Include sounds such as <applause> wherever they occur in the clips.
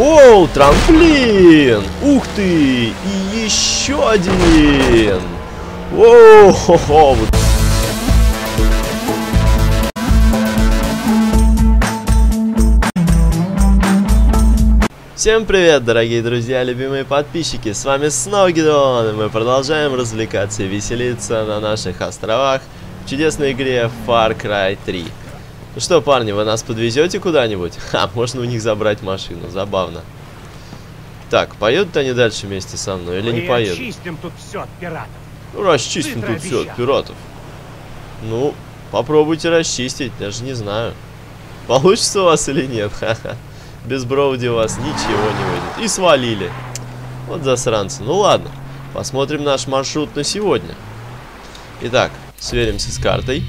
Оу, трамплин! Ух ты! И еще один! Оу, хо -хо. Всем привет, дорогие друзья, любимые подписчики, с вами снова Гидеон, и мы продолжаем развлекаться и веселиться на наших островах в чудесной игре Far Cry 3. Ну что, парни, вы нас подвезете куда-нибудь? <laughs> Ха, можно у них забрать машину, забавно. Так, поедут они дальше вместе со мной или Мы не поедут? очистим тут все от пиратов. Ну, расчистим Быстро тут все от обещал. пиратов. Ну, попробуйте расчистить, даже не знаю. Получится у вас или нет, <laughs> ха-ха. Без Броуди у вас ничего не выйдет. И свалили. Вот засранцы. Ну ладно, посмотрим наш маршрут на сегодня. Итак, сверимся с картой.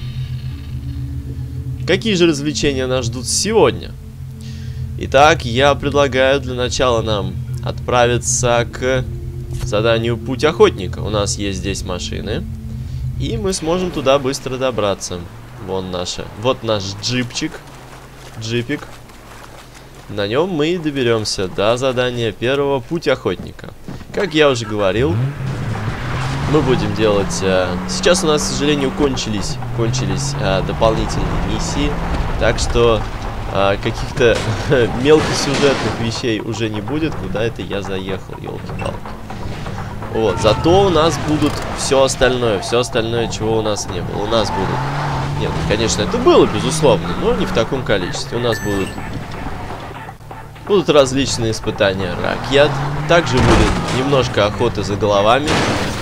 Какие же развлечения нас ждут сегодня? Итак, я предлагаю для начала нам отправиться к заданию «Путь охотника». У нас есть здесь машины. И мы сможем туда быстро добраться. Вон наша. Вот наш джипчик. Джипик. На нем мы и доберемся до задания первого «Путь охотника». Как я уже говорил, мы будем делать... э, сейчас у нас, к сожалению, кончились, кончились э, дополнительные миссии. Так что э, каких-то <laughs> мелкосюжетных вещей уже не будет. Куда это я заехал, елки-палки. Вот, зато у нас будут все остальное, все остальное, чего у нас не было. У нас будут... Нет, ну, конечно, это было, безусловно, но не в таком количестве. У нас будут... Будут различные испытания ракет. Также будет немножко охоты за головами.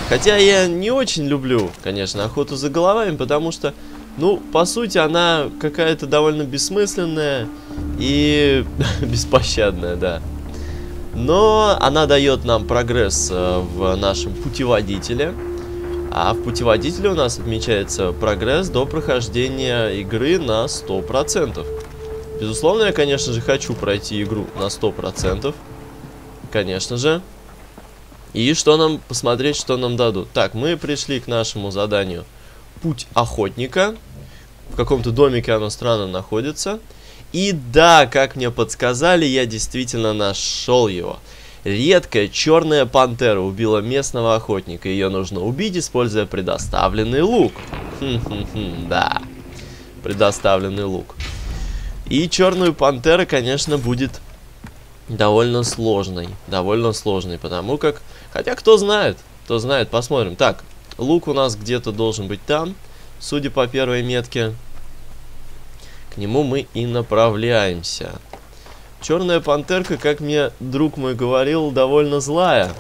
Хотя я не очень люблю, конечно, охоту за головами, потому что, ну, по сути, она какая-то довольно бессмысленная и <laughs> беспощадная, да. Но она дает нам прогресс э, в нашем путеводителе. А в путеводителе у нас отмечается прогресс до прохождения игры на 100%. Безусловно, я, конечно же, хочу пройти игру на 100%. Конечно же. И что нам посмотреть, что нам дадут. Так, мы пришли к нашему заданию Путь охотника. В каком-то домике оно странно находится. И да, как мне подсказали, я действительно нашел его. Редкая черная пантера убила местного охотника. Ее нужно убить, используя предоставленный лук. Хм-хм-хм, да. Предоставленный лук. И черную пантеру, конечно, будет довольно сложной. Довольно сложной, потому как... Хотя, кто знает, кто знает, посмотрим. Так, лук у нас где-то должен быть там, судя по первой метке. К нему мы и направляемся. Черная пантерка, как мне друг мой говорил, довольно злая.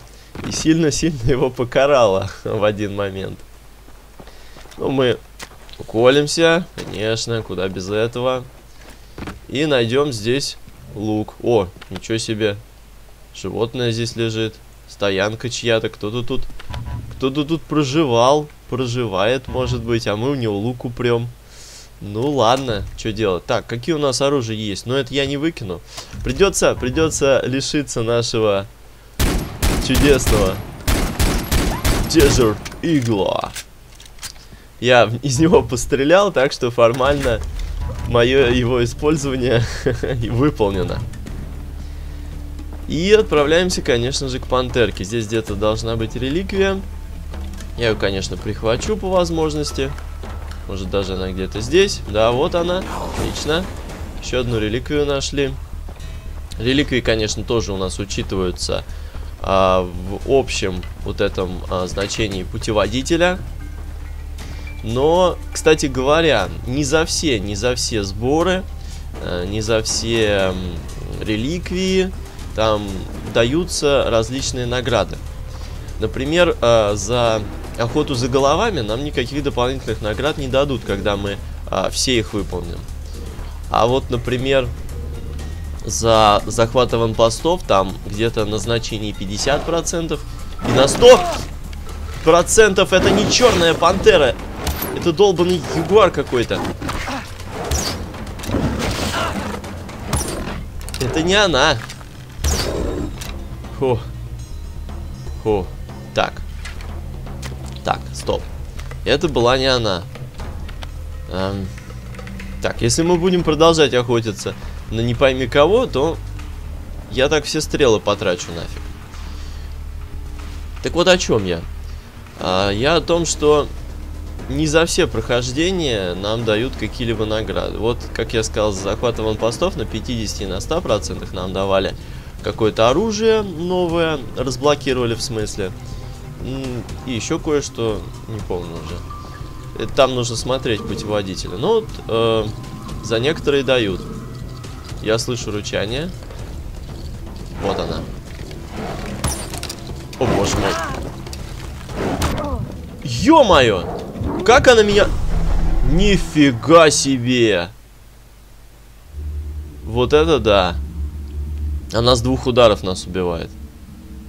И сильно-сильно его покарала <laughs> в один момент. Ну, мы уколемся, конечно, куда без этого. И найдем здесь лук. О, ничего себе. Животное здесь лежит. Стоянка чья-то. Кто-то тут... Кто-то тут проживал. Проживает, может быть. А мы у него лук упрем. Ну ладно, что делать? Так, какие у нас оружия есть? Но это я не выкину. Придется, придется лишиться нашего чудесного Desert Eagle. Я <laughs> из него пострелял, так что формально мое его использование <laughs> выполнено. И отправляемся, конечно же, к пантерке. Здесь где-то должна быть реликвия. Я ее, конечно, прихвачу по возможности. Может, даже она где-то здесь. Да, вот она. Отлично. Еще одну реликвию нашли. Реликвии, конечно, тоже у нас учитываются а, в общем вот этом а, значении путеводителя. Но, кстати говоря, не за все, не за все сборы, э, не за все реликвии там даются различные награды. Например, э, за охоту за головами нам никаких дополнительных наград не дадут, когда мы э, все их выполним. А вот, например, за захват аванпостов там где-то на значении 50% и на 100% это не черная пантера, это долбанный ягуар какой-то. Это не она. Фу. Фу. Так. Так, стоп. Это была не она. Эм, Так, если мы будем продолжать охотиться на не пойми кого, то я так все стрелы потрачу нафиг. Так вот о чем я. А, я о том, что не за все прохождения нам дают какие-либо награды. Вот, как я сказал, за захват постов на 50 и на 100% нам давали какое-то оружие новое, разблокировали в смысле. И еще кое-что, не помню уже. Там нужно смотреть путеводителя. Ну вот, э, за некоторые дают. Я слышу рычание. Вот она. О боже мой. Ё-моё! Как она меня... Нифига себе! Вот это да. Она с двух ударов нас убивает.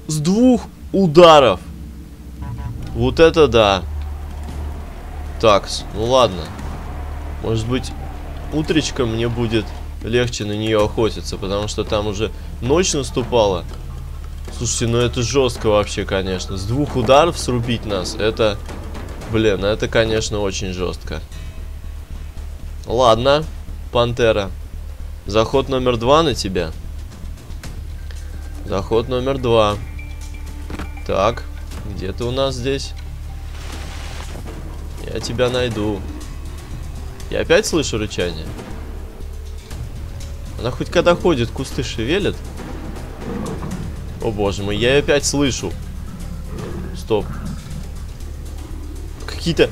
С двух ударов! Вот это да. Так, ну ладно. Может быть, утречком мне будет легче на нее охотиться, потому что там уже ночь наступала. Слушайте, ну это жестко вообще, конечно. С двух ударов срубить нас, это... Блин, это, конечно, очень жестко. Ладно, Пантера. Заход номер два на тебя. Заход номер два. Так, где ты у нас здесь? Я тебя найду. Я опять слышу рычание? Она хоть когда ходит, кусты шевелит? О боже мой, я ее опять слышу. Стоп. Какие-то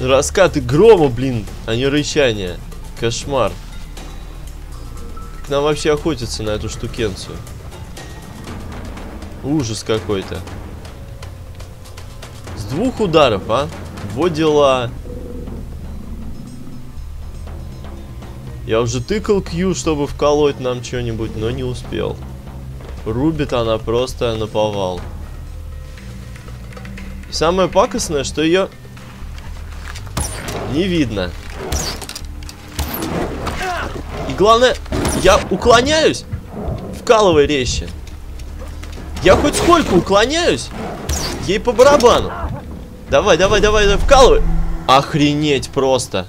раскаты грома, блин, а не рычания. Кошмар. Как нам вообще охотиться на эту штукенцию? Ужас какой-то. С двух ударов, а? Вот дела. Я уже тыкал Q, чтобы вколоть нам что-нибудь, но не успел. Рубит она просто наповал. Самое пакостное, что ее не видно. И главное, я уклоняюсь. Вкалывай резче. Я хоть сколько уклоняюсь, ей по барабану. Давай, давай, давай, давай, вкалывай. Охренеть просто.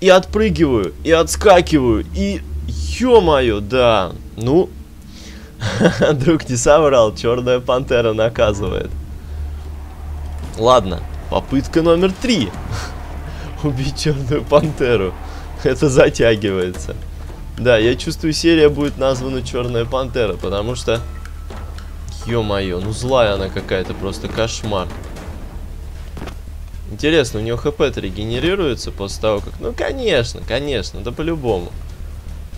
И отпрыгиваю, и отскакиваю, и... Ё-моё, да. Ну, <laughs> Друг не соврал, черная пантера наказывает. Ладно, попытка номер три. <laughs> Убить черную пантеру. Это затягивается. Да, я чувствую, серия будет названа Черная пантера, потому что... Ё-моё, ну злая она какая-то, просто кошмар. Интересно, у нее хп-то регенерируется после того, как... Ну, конечно, конечно, да по-любому.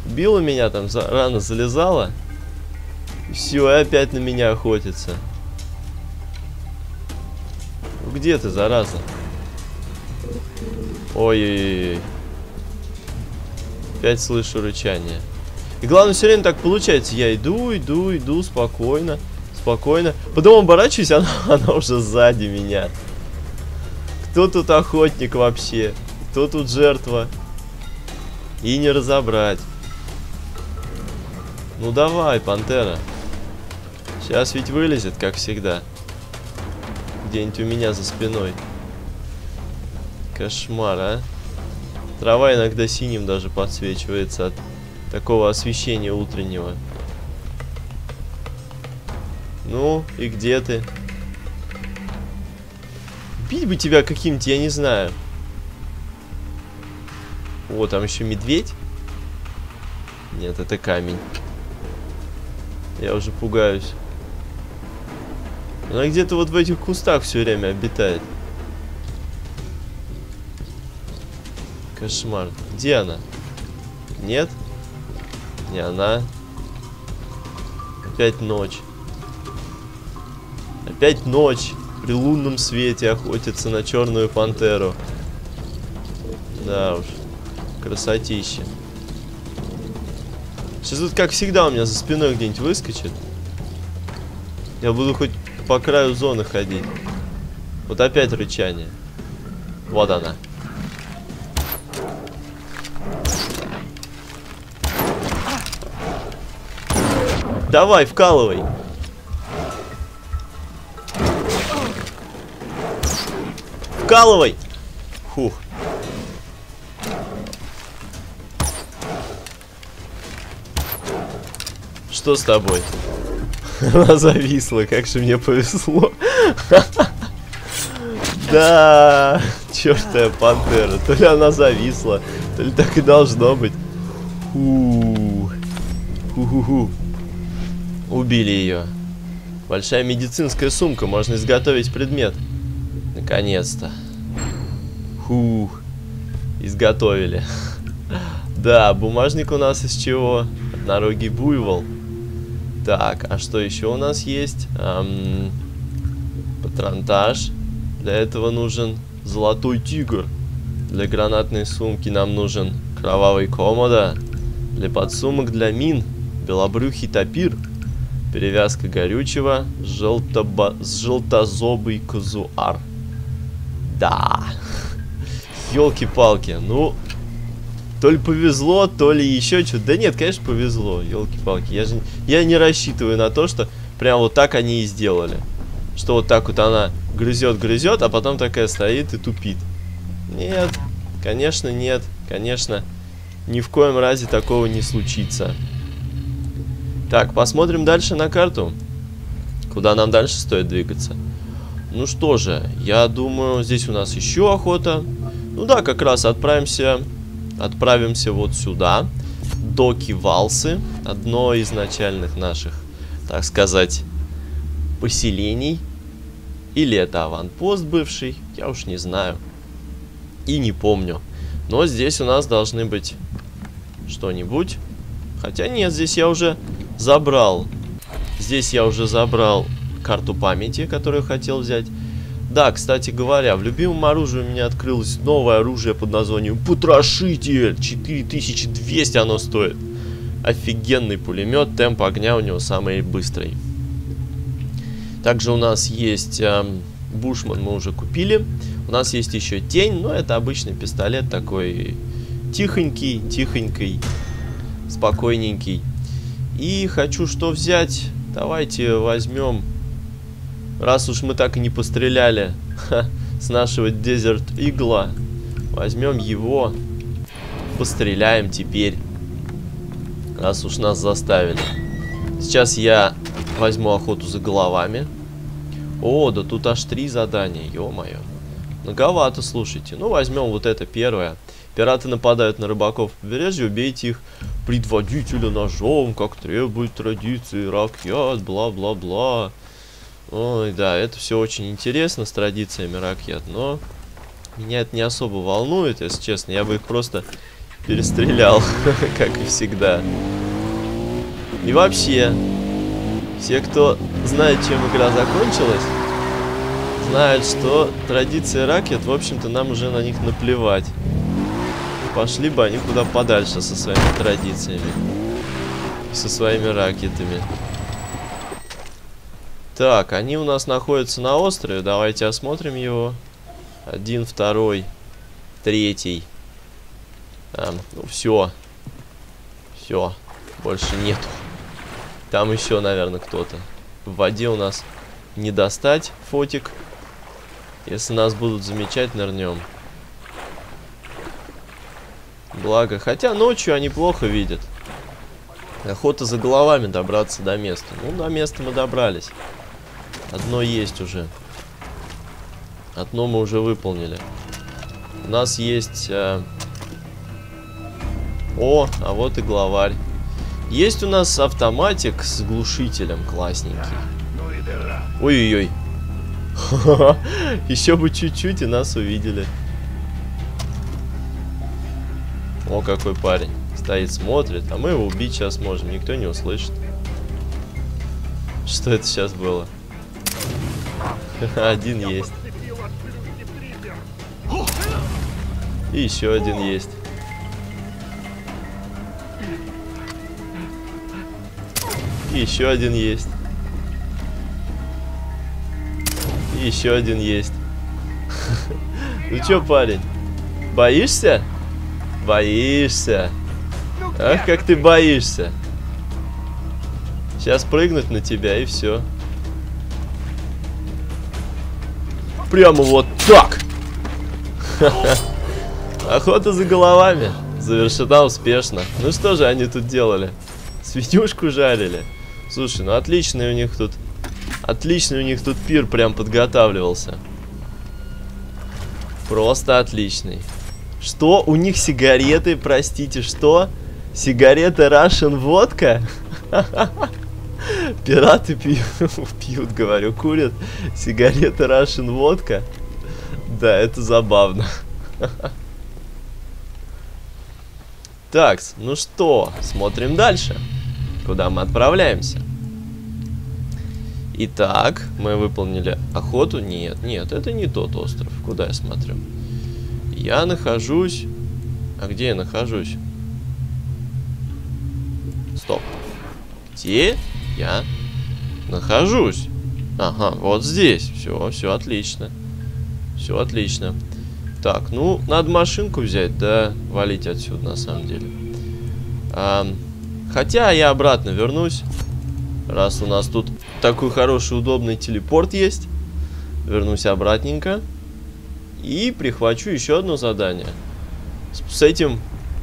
Била меня там, за... рано залезала. Все, опять на меня охотится. Где ты, зараза? Ой-ой-ой. Опять слышу рычание. И главное, все время так получается. Я иду, иду, иду, спокойно, спокойно. Потом оборачиваюсь, она, <laughs> она уже сзади меня. Кто тут охотник вообще? Кто тут жертва? И не разобрать. Ну давай, пантера. Сейчас ведь вылезет, как всегда. Где-нибудь у меня за спиной. Кошмар, а? Трава иногда синим даже подсвечивается от такого освещения утреннего. Ну, и где ты? Бить бы тебя каким-то, я не знаю. О, там еще медведь. Нет, это камень. Я уже пугаюсь. Она где-то вот в этих кустах все время обитает. Кошмар. Где она? Нет? Не она. Опять ночь. Опять ночь. При лунном свете охотится на черную пантеру. Да уж. Красотища. Сейчас тут, как всегда, у меня за спиной где-нибудь выскочит. Я буду хоть по краю зоны ходить. Вот опять рычание. Вот она. Давай, вкалывай. Вкалывай. Фух. что с тобой? <laughs> Она зависла, как же мне повезло. <laughs> Да, чертая пантера. То ли она зависла, то ли так и должно быть. Ху ху Убили ее. Большая медицинская сумка, можно изготовить предмет. Наконец-то. Фух. Изготовили. Да, бумажник у нас из чего? Однорогий буйвол. Так, а что еще у нас есть? Эм, патронтаж. Для этого нужен золотой тигр. Для гранатной сумки нам нужен кровавый комода. Для подсумок для мин белобрюхий топир. Перевязка горючего, желтобо... желтозобый казуар. Да. Елки-палки. Ну, то ли повезло, то ли еще что-то. Да нет, конечно, повезло. Елки-палки. Я же я не рассчитываю на то, что прям вот так они и сделали. Что вот так вот она грызет, грызет, а потом такая стоит и тупит. Нет, конечно, нет. Конечно, ни в коем разе такого не случится. Так, посмотрим дальше на карту. Куда нам дальше стоит двигаться? Ну что же, я думаю, здесь у нас еще охота. Ну да, как раз отправимся, отправимся вот сюда. До Кивалсы, одно из начальных наших, так сказать, поселений. Или это аванпост бывший, я уж не знаю. И не помню. Но здесь у нас должны быть что-нибудь. Хотя нет, здесь я уже забрал. Здесь я уже забрал карту памяти, которую хотел взять. Да, кстати говоря, в любимом оружии у меня открылось новое оружие под названием Потрошитель. 4200 оно стоит. Офигенный пулемет, темп огня у него самый быстрый. Также у нас есть э, Бушман, мы уже купили. У нас есть еще Тень, но это обычный пистолет такой тихонький, тихонький, спокойненький. И хочу что взять? Давайте возьмем, раз уж мы так и не постреляли ха, с нашего Desert Игла, возьмем его, постреляем теперь, раз уж нас заставили. Сейчас я возьму охоту за головами. О, да тут аж три задания, ё-моё. Многовато, слушайте. Ну, возьмем вот это первое. Пираты нападают на рыбаков побережья, убейте их предводителя ножом, как требует традиции, ракет, бла-бла-бла. Ой, да, это все очень интересно с традициями ракет, но меня это не особо волнует, если честно. Я бы их просто перестрелял, <laughs> как и всегда. И вообще, все, кто знает, чем игра закончилась, знают, что традиции ракет, в общем-то, нам уже на них наплевать. Пошли бы они куда подальше со своими традициями. Со своими ракетами. Так, они у нас находятся на острове. Давайте осмотрим его. Один, второй, третий. Там, ну, все. Все. Больше нету. Там еще, наверное, кто-то. В воде у нас не достать фотик. Если нас будут замечать, нырнем. Благо. Хотя ночью они плохо видят. Охота за головами добраться до места. Ну, до места мы добрались. Одно есть уже. Одно мы уже выполнили. У нас есть... Э... О, а вот и главарь. Есть у нас автоматик с глушителем классненький. Ой-ой-ой. <laughs> Еще бы чуть-чуть и нас увидели. О, какой парень. Стоит, смотрит. А мы его убить сейчас можем. Никто не услышит. Что это сейчас было? <laughs> Один есть. И еще один есть. И еще один есть. И еще один есть. <laughs> Ну чё, парень, боишься? Боишься. Ах, как ты боишься. Сейчас прыгнуть на тебя и все. Прямо вот так. <laughs> Охота за головами завершена успешно. Ну что же они тут делали? Свинюшку жарили. Слушай, ну отличный у них тут... Отличный у них тут пир прям подготавливался. Просто отличный. Что? У них сигареты, простите, что? Сигареты Russian водка? <laughs> Пираты пьют, <laughs> пьют, говорю, курят. Сигареты Russian водка? Да, это забавно. <laughs> Так, ну что, смотрим дальше. Куда мы отправляемся? Итак, мы выполнили охоту. Нет, нет, это не тот остров. Куда я смотрю? Я нахожусь... А где я нахожусь? Стоп. Где я нахожусь? Ага, вот здесь. Все, все отлично. Все отлично. Так, ну, надо машинку взять, да, валить отсюда, на самом деле. А, хотя я обратно вернусь, раз у нас тут такой хороший, удобный телепорт есть. Вернусь обратненько. И прихвачу еще одно задание. С, с этим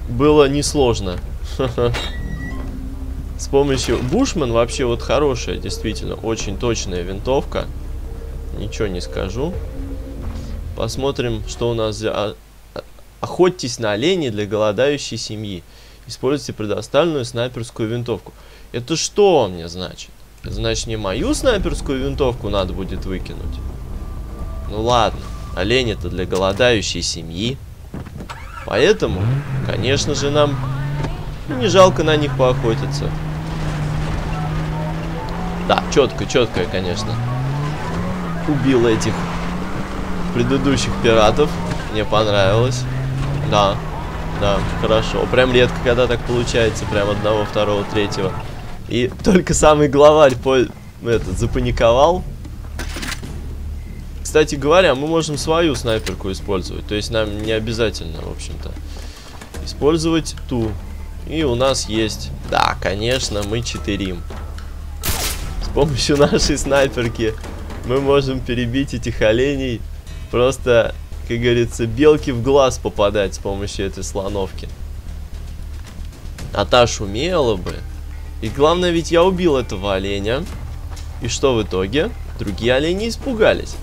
было несложно. <laughs> С помощью... Бушман вообще вот хорошая, действительно, очень точная винтовка. Ничего не скажу. Посмотрим, что у нас за... А, охотьтесь на оленей для голодающей семьи. Используйте предоставленную снайперскую винтовку. Это что мне значит? Значит, не мою снайперскую винтовку надо будет выкинуть? Ну ладно, олень это для голодающей семьи. Поэтому, конечно же, нам не жалко на них поохотиться. Да, четко, четко, конечно. Убил этих предыдущих пиратов. Мне понравилось. Да, да, хорошо. Прям редко, когда так получается. Прям одного, второго, третьего. И <laughs> только самый главарь по... этот, запаниковал. Кстати говоря, мы можем свою снайперку использовать. То есть нам не обязательно, в общем-то, использовать ту. И у нас есть... Да, конечно, мы читерим. Помощью нашей снайперки мы можем перебить этих оленей Просто, как говорится, белки в глаз попадать с помощью этой слоновки. А та шумела бы. И главное, ведь я убил этого оленя. И что в итоге? Другие олени испугались.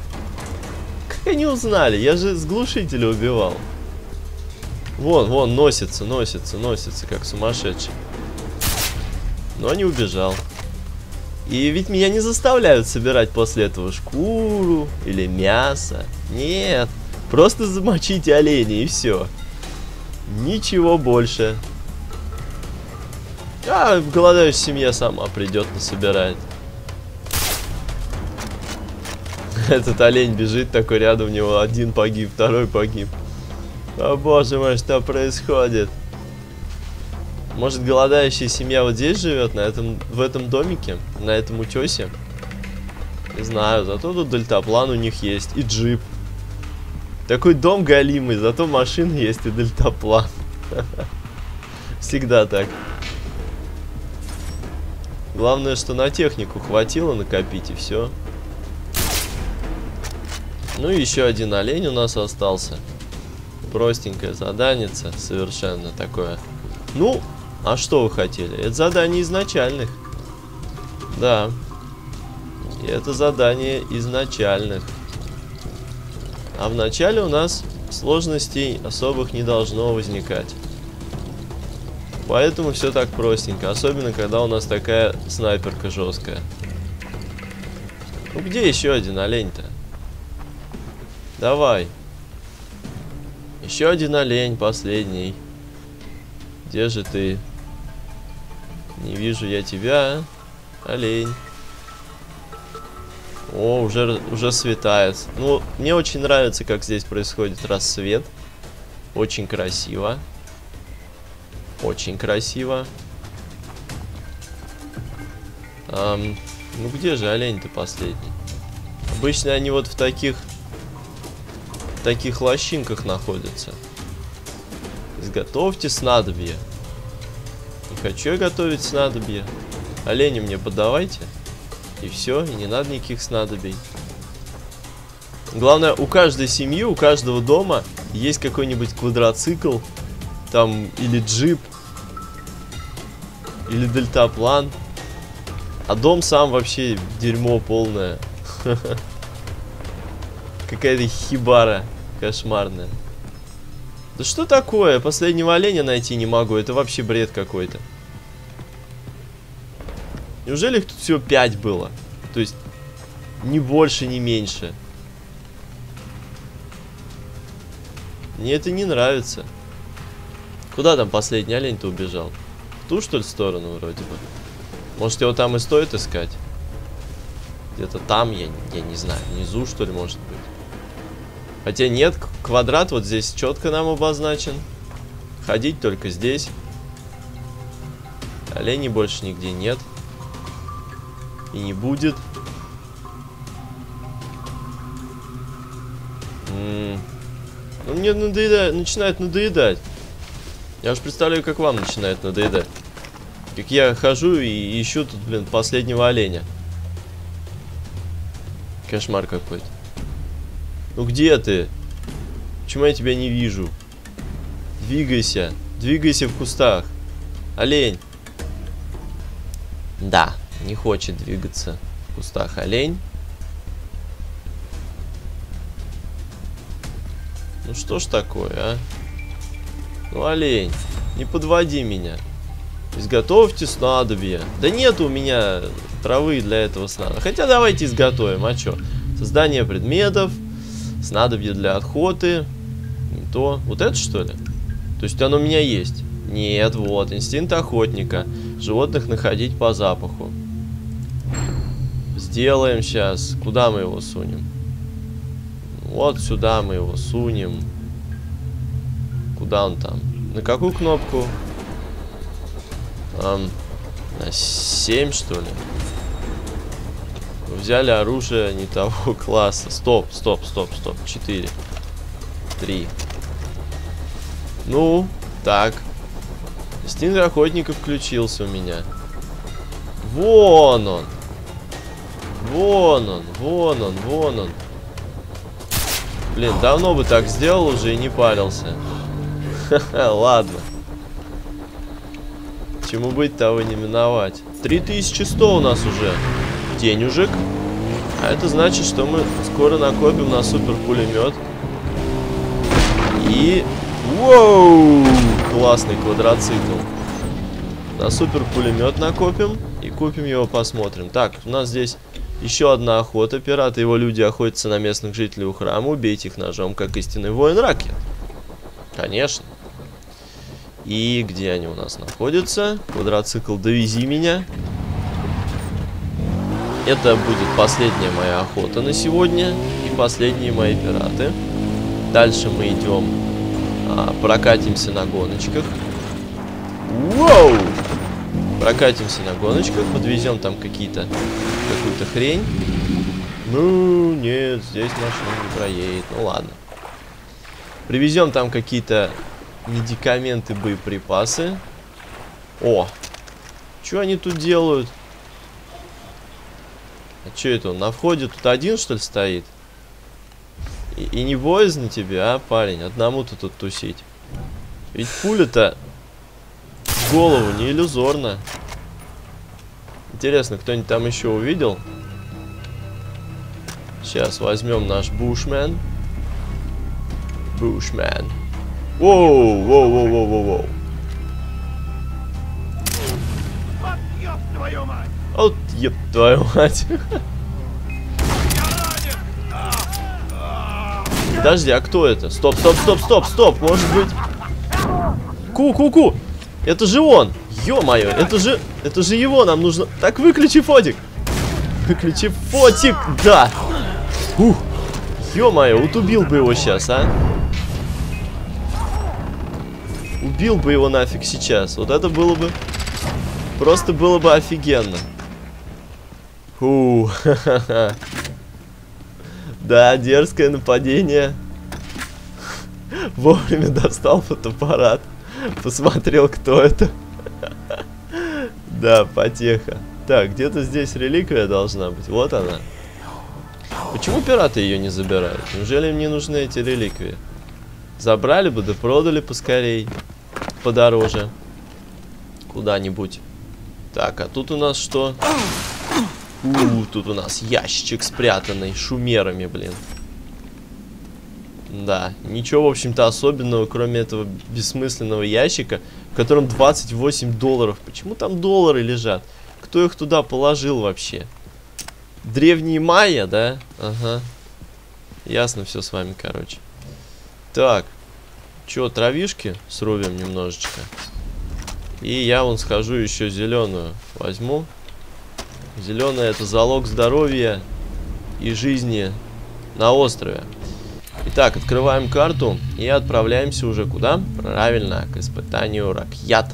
Как они узнали? Я же с глушителя убивал. Вон, вон, носится, носится, носится, как сумасшедший. Но не убежал. И ведь меня не заставляют собирать после этого шкуру или мясо. Нет, просто замочите оленя и все. Ничего больше. А голодающая семья сама придет насобирать. Этот олень бежит такой рядом, у него один погиб, второй погиб. О боже мой, что происходит? Может, голодающая семья вот здесь живет, на этом, в этом домике, на этом утесе? Не знаю, зато тут дельтаплан у них есть, и джип. Такой дом галимый, зато машина есть и дельтаплан. <laughs> Всегда так. Главное, что на технику хватило накопить, и все. Ну и еще один олень у нас остался. Простенькое заданица, совершенно такое. Ну, а что вы хотели? Это задание изначальных. Да. Это задание изначальных. А в начале у нас сложностей особых не должно возникать. Поэтому все так простенько. Особенно, когда у нас такая снайперка жесткая. Ну где еще один олень-то? Давай. Еще один олень, последний. Где же ты? Не вижу я тебя, олень. О, уже, уже светает. Ну, мне очень нравится, как здесь происходит рассвет. Очень красиво. Очень красиво. Эм, ну, где же олень-то последний? Обычно они вот в таких... В таких лощинках находятся. Изготовьте снадобье. Я готовить снадобье. Олени мне подавайте. И все, и не надо никаких снадобий. Главное, у каждой семьи, у каждого дома есть какой-нибудь квадроцикл, там, или джип, или дельтаплан. А дом сам вообще дерьмо полное. <laughs> Какая-то хибара кошмарная. Да что такое? Последнего оленя найти не могу. Это вообще бред какой-то. Неужели их тут всего 5 было? То есть, ни больше, ни меньше. Мне это не нравится. Куда там последний олень-то убежал? В ту, что ли, сторону вроде бы? Может, его там и стоит искать? Где-то там, я, я не знаю, внизу, что ли, может быть. Хотя нет, квадрат вот здесь четко нам обозначен. Ходить только здесь. Оленей больше нигде нет. И не будет. М -м ну, мне надоедает, начинает надоедать. Я уж представляю, как вам начинает надоедать. Как я хожу и ищу тут, блин, последнего оленя. Кошмар какой-то. Ну где ты? Почему я тебя не вижу? Двигайся. Двигайся в кустах. Олень. Да, не хочет двигаться в кустах олень. Ну что ж такое, а? Ну, олень, не подводи меня. Изготовьте снадобье. Да нет у меня травы для этого снадобья. Хотя давайте изготовим, а что? Создание предметов, снадобье для охоты. То. Вот это что ли? То есть оно у меня есть? Нет, вот, инстинкт охотника. Животных находить по запаху. Сделаем сейчас. Куда мы его сунем? Вот сюда мы его сунем. Куда он там? На какую кнопку? Um, на 7, что ли? Взяли оружие не того <laughs> класса. Стоп, стоп, стоп, стоп. 4. 3. Ну, так. Стинг охотника включился у меня. Вон он. Вон он, вон он, вон он. Блин, давно бы так сделал уже и не парился. Ладно. Чему быть, того не миновать. 3100 у нас уже денежек. А это значит, что мы скоро накопим на супер пулемет. И... Воу! Классный квадроцикл. На супер пулемет накопим и купим его, посмотрим. Так, у нас здесь еще одна охота. Пираты его люди охотятся на местных жителей у храма. Убейте их ножом, как истинный воин ракет. Конечно. И где они у нас находятся? Квадроцикл, довези меня. Это будет последняя моя охота на сегодня. И последние мои пираты. Дальше мы идем, а, прокатимся на гоночках. Воу! Прокатимся на гоночках, подвезем там какие-то какую-то хрень. Ну, нет, здесь машина не проедет. Ну ладно. Привезем там какие-то медикаменты, боеприпасы. О! Что они тут делают? А что это он? На входе тут один, что ли, стоит? И, и не боязно тебе, а, парень? Одному-то тут тусить. Ведь пуля-то в голову не иллюзорно. Интересно, кто-нибудь там еще увидел? Сейчас возьмем наш бушмен. Бушмен. Воу, воу, воу, воу, воу, воу. Вот еб твою мать. Подожди, а кто это? Стоп, стоп, стоп, стоп, стоп, может быть... Ку-ку-ку! Это же он! Ё-моё, это же... Это же его нам нужно... Так, выключи фотик! Выключи фотик! Да! Ух! Ё-моё, вот убил бы его сейчас, а! Убил бы его нафиг сейчас. Вот это было бы... Просто было бы офигенно. Фу, <laughs> Да, дерзкое нападение. Вовремя достал фотоаппарат. Посмотрел, кто это. Да, потеха. Так, где-то здесь реликвия должна быть. Вот она. Почему пираты ее не забирают? Неужели им не нужны эти реликвии? Забрали бы, да продали поскорей. Подороже. Куда-нибудь. Так, а тут у нас что? У, тут у нас ящичек спрятанный шумерами, блин. Да, ничего, в общем-то, особенного, кроме этого бессмысленного ящика, в котором 28 долларов. Почему там доллары лежат? Кто их туда положил вообще? Древние майя, да? Ага. Ясно все с вами, короче. Так. Че, травишки срубим немножечко. И я вон схожу еще зеленую возьму. Зеленая это залог здоровья и жизни на острове. Итак, открываем карту и отправляемся уже куда? Правильно, к испытанию Ракьят.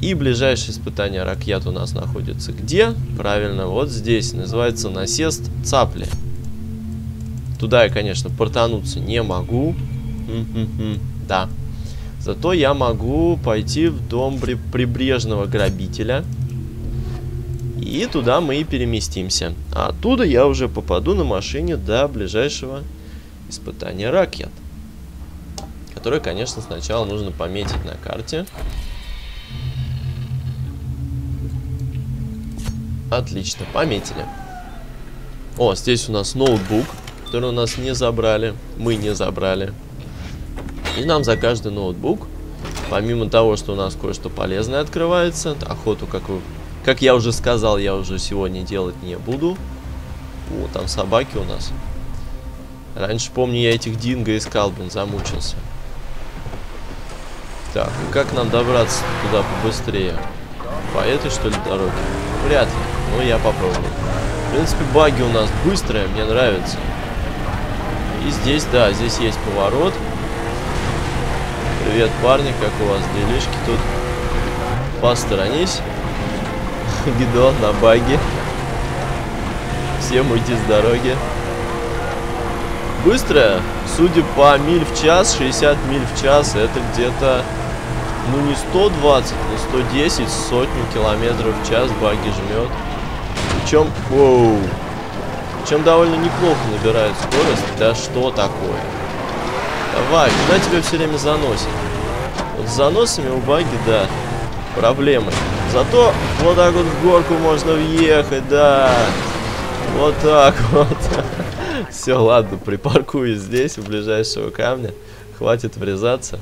И ближайшее испытание Ракьят у нас находится где? Правильно, вот здесь. Называется насест цапли. Туда я, конечно, портануться не могу. Да. Зато я могу пойти в дом прибрежного грабителя. И туда мы и переместимся. А оттуда я уже попаду на машине до ближайшего испытания ракет. Которое, конечно, сначала нужно пометить на карте. Отлично, пометили. О, здесь у нас ноутбук, который у нас не забрали. Мы не забрали. И нам за каждый ноутбук, помимо того, что у нас кое-что полезное открывается, охоту, как, вы, как я уже сказал, я уже сегодня делать не буду. О, там собаки у нас. Раньше, помню, я этих динго искал, блин, замучился. Так, как нам добраться туда побыстрее? По этой, что ли, дороге? Вряд ли. Но я попробую. В принципе, баги у нас быстрые, мне нравится. И здесь, да, здесь есть поворот. Привет, парни, как у вас делишки тут? Посторонись. Гидон на баге. Всем уйти с дороги. Быстрая, судя по миль в час, 60 миль в час, это где-то, ну не 120, но 110, сотню километров в час баги жмет. Причем, воу, причем довольно неплохо набирает скорость. Да что такое? Давай, куда тебя все время заносит? Вот с заносами у баги, да, проблемы. Зато вот так вот в горку можно въехать, да. Вот так вот. <laughs> Все, ладно, припаркую здесь, у ближайшего камня. Хватит врезаться.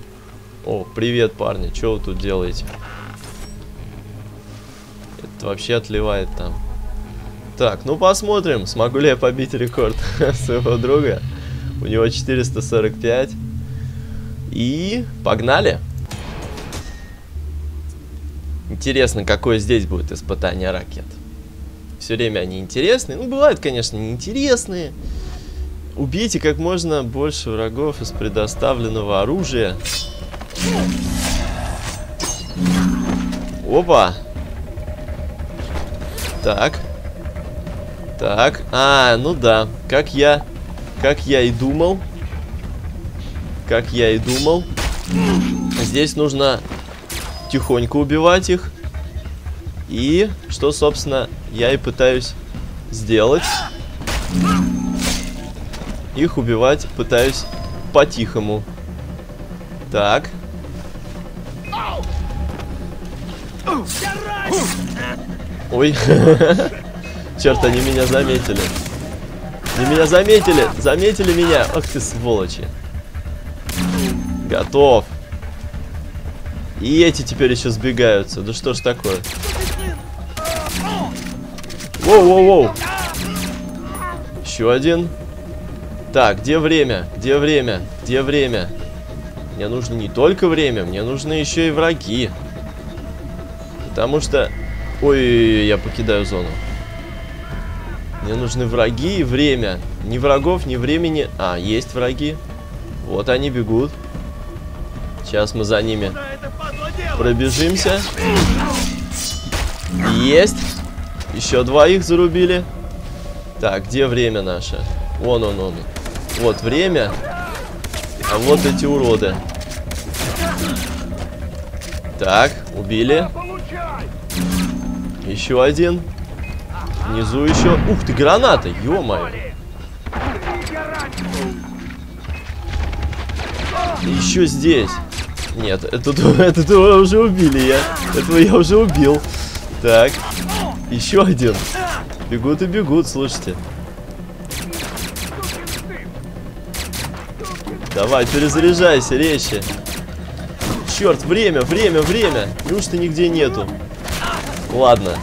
О, привет, парни, что вы тут делаете? Это вообще отливает там. Так, ну посмотрим, смогу ли я побить рекорд <laughs> своего друга. У него 445. И погнали. Интересно, какое здесь будет испытание ракет. Все время они интересные. Ну, бывают, конечно, неинтересные. Убейте как можно больше врагов из предоставленного оружия. Опа. Так. Так. А, ну да. Как я... Как я и думал как я и думал. Здесь нужно тихонько убивать их. И что, собственно, я и пытаюсь сделать. Их убивать пытаюсь по-тихому. Так. Ой. <laughs> Черт, они меня заметили. Они меня заметили. Заметили меня. Ах ты сволочи. Готов. И эти теперь еще сбегаются. Да что ж такое? Воу-воу-воу. Еще один. Так, где время? Где время? Где время? Мне нужно не только время, мне нужны еще и враги. Потому что... Ой, я покидаю зону. Мне нужны враги и время. Ни врагов, ни времени. А, есть враги. Вот они бегут. Сейчас мы за ними пробежимся. Есть. Еще двоих зарубили. Так, где время наше? Вон он, он. Вот время. А вот эти уроды. Так, убили. Еще один. Внизу еще. Ух ты, граната, ё-моё. Еще здесь. Нет, этот, <laughs> этого уже убили я. Этого я уже убил. Так. Еще один. Бегут и бегут, слушайте. Давай, перезаряжайся, резче. Черт, время, время, время. Неужто нигде нету? Ладно.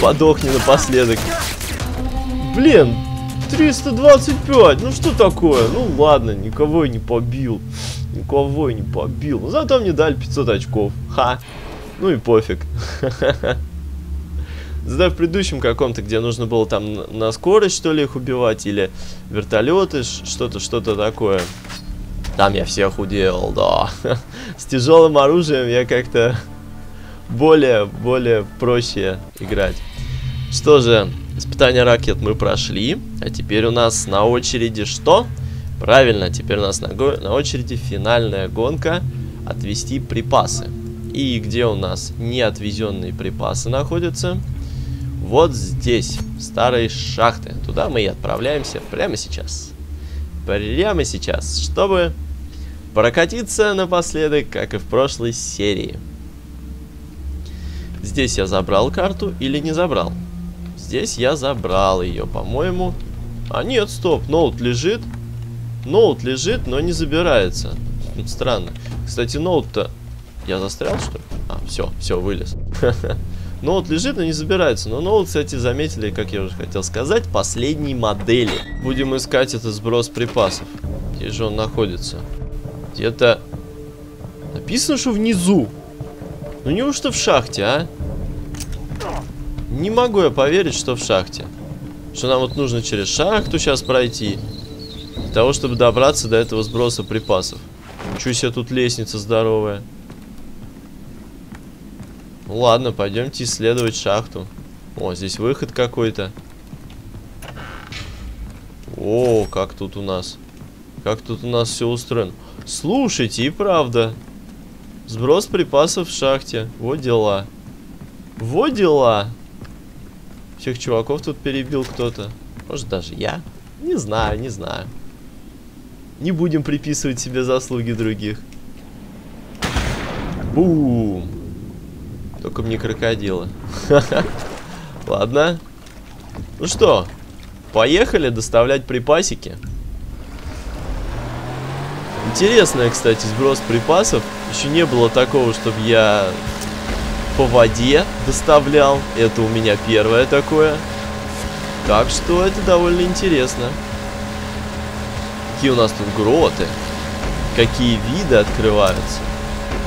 Подохни напоследок. Блин, 325. Ну что такое? Ну ладно, никого я не побил. Никого я не побил. Но зато мне дали 500 очков. Ха. Ну и пофиг. <laughs> Зато в предыдущем каком-то, где нужно было там на скорость, что ли, их убивать, или вертолеты, что-то, что-то такое. Там я всех уделал, да. <laughs> С тяжелым оружием я как-то <laughs> более, более проще играть. Что же, испытание ракет мы прошли. А теперь у нас на очереди что? Правильно, теперь у нас на, на очереди финальная гонка отвести припасы. И где у нас неотвезенные припасы находятся? Вот здесь, старые шахты. Туда мы и отправляемся прямо сейчас. Прямо сейчас, чтобы прокатиться напоследок, как и в прошлой серии. Здесь я забрал карту или не забрал? Здесь я забрал ее, по-моему. А нет, стоп, ноут лежит. Ноут лежит, но не забирается. Странно. Кстати, ноут-то... Я застрял, что ли? А, все, все, вылез. <laughs> Ноут лежит, но не забирается. Но ноут, кстати, заметили, как я уже хотел сказать, последней модели. Будем искать этот сброс припасов. Где же он находится? Где-то... Написано, что внизу. Ну неужто в шахте, а? Не могу я поверить, что в шахте. Что нам вот нужно через шахту сейчас пройти. Для того, чтобы добраться до этого сброса припасов. Ничего себе тут лестница здоровая. Ну ладно, пойдемте исследовать шахту. О, здесь выход какой-то. О, как тут у нас. Как тут у нас все устроено. Слушайте, и правда. Сброс припасов в шахте. Вот дела. Вот дела. Всех чуваков тут перебил кто-то. Может, даже я? Не знаю, не знаю. Не будем приписывать себе заслуги других. Бум. Только мне крокодилы. <laughs> Ладно. Ну что, поехали доставлять припасики. Интересная, кстати, сброс припасов. Еще не было такого, чтобы я по воде доставлял. Это у меня первое такое. Так что это довольно интересно. Какие у нас тут гроты. Какие виды открываются.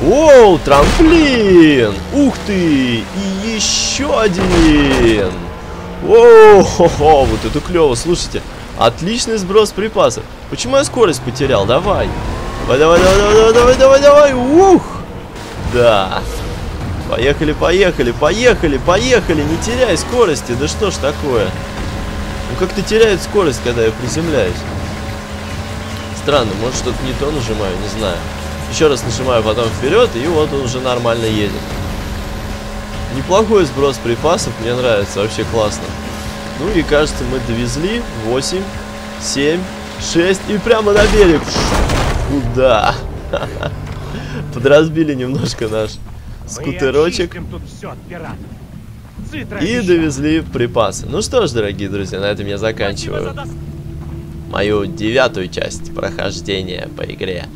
Оу, трамплин! Ух ты! И еще один! Оу, хо -хо, вот это клево, слушайте. Отличный сброс припасов. Почему я скорость потерял? Давай. Давай, давай, давай, давай, давай, давай. Ух! Да. Поехали, поехали, поехали, поехали. Не теряй скорости. Да что ж такое? Ну как-то теряет скорость, когда я приземляюсь. Странно, может что-то не то нажимаю, не знаю. Еще раз нажимаю потом вперед, и вот он уже нормально едет. Неплохой сброс припасов, мне нравится, вообще классно. Ну и кажется, мы довезли 8, 7, 6 и прямо на берег. Куда? <laughs> Подразбили немножко наш скутерочек. И довезли припасы. Ну что ж, дорогие друзья, на этом я заканчиваю мою девятую часть прохождения по игре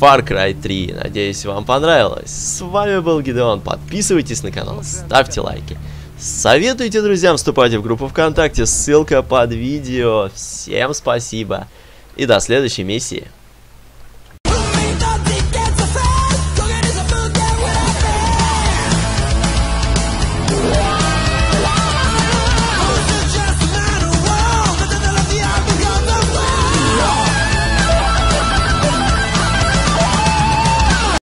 Far Cry 3. Надеюсь, вам понравилось. С вами был Гидеон. Подписывайтесь на канал, ставьте лайки. Советуйте друзьям, вступайте в группу ВКонтакте, ссылка под видео. Всем спасибо и до следующей миссии.